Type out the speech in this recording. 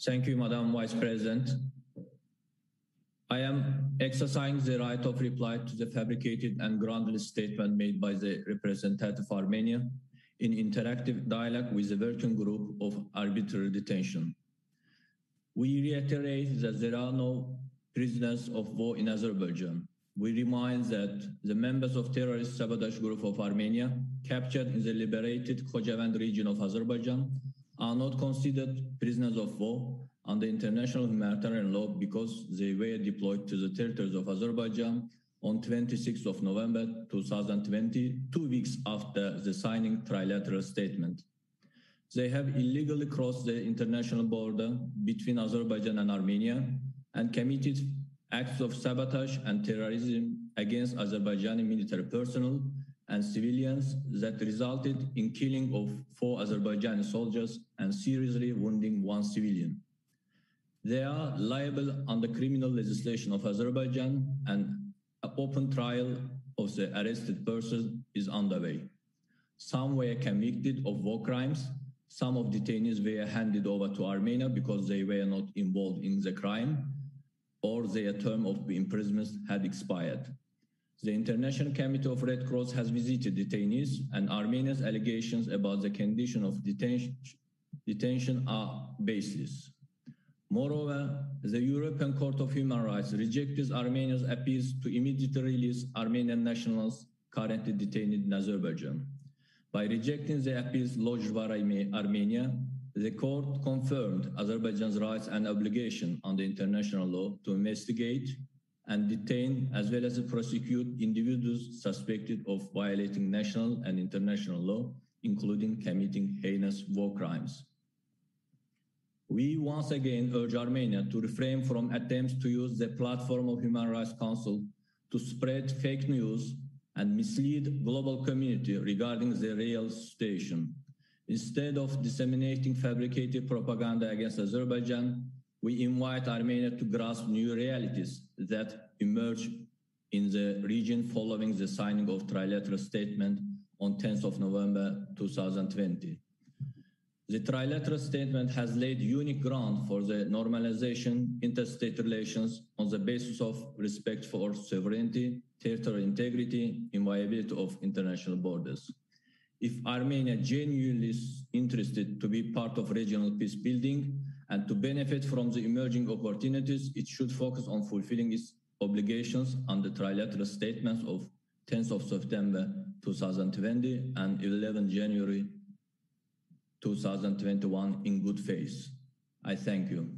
Thank you, Madam Vice President. I am exercising the right of reply to the fabricated and groundless statement made by the representative of Armenia in interactive dialogue with the working group of arbitrary detention. We reiterate that there are no prisoners of war in Azerbaijan. We remind that the members of terrorist sabotage group of Armenia captured in the liberated Khojavend region of Azerbaijan are not considered prisoners of war under international humanitarian law because they were deployed to the territories of Azerbaijan on 26th of November 2020, two weeks after the signing trilateral statement. They have illegally crossed the international border between Azerbaijan and Armenia and committed acts of sabotage and terrorism against Azerbaijani military personnel and civilians that resulted in killing of four Azerbaijani soldiers and seriously wounding one civilian. They are liable under criminal legislation of Azerbaijan and an open trial of the arrested person is underway. Some were convicted of war crimes. Some of detainees were handed over to Armenia because they were not involved in the crime or their term of imprisonment had expired. The International Committee of Red Cross has visited detainees and Armenia's allegations about the condition of detention, detention are baseless. Moreover, the European Court of Human Rights rejected Armenia's appeals to immediately release Armenian nationals currently detained in Azerbaijan. By rejecting the appeals lodged by Armenia, the court confirmed Azerbaijan's rights and obligation under international law to investigate and detain as well as prosecute individuals suspected of violating national and international law, including committing heinous war crimes. We once again urge Armenia to refrain from attempts to use the platform of Human Rights Council to spread fake news and mislead global community regarding the real situation. Instead of disseminating fabricated propaganda against Azerbaijan, we invite Armenia to grasp new realities that emerge in the region following the signing of trilateral statement on 10th of November 2020. The trilateral statement has laid unique ground for the normalization interstate relations on the basis of respect for sovereignty, territorial integrity, inviolability of international borders. If Armenia genuinely is interested to be part of regional peace building and to benefit from the emerging opportunities, it should focus on fulfilling its obligations under trilateral statements of 10th of September 2020 and 11 January 2021 in good faith. I thank you.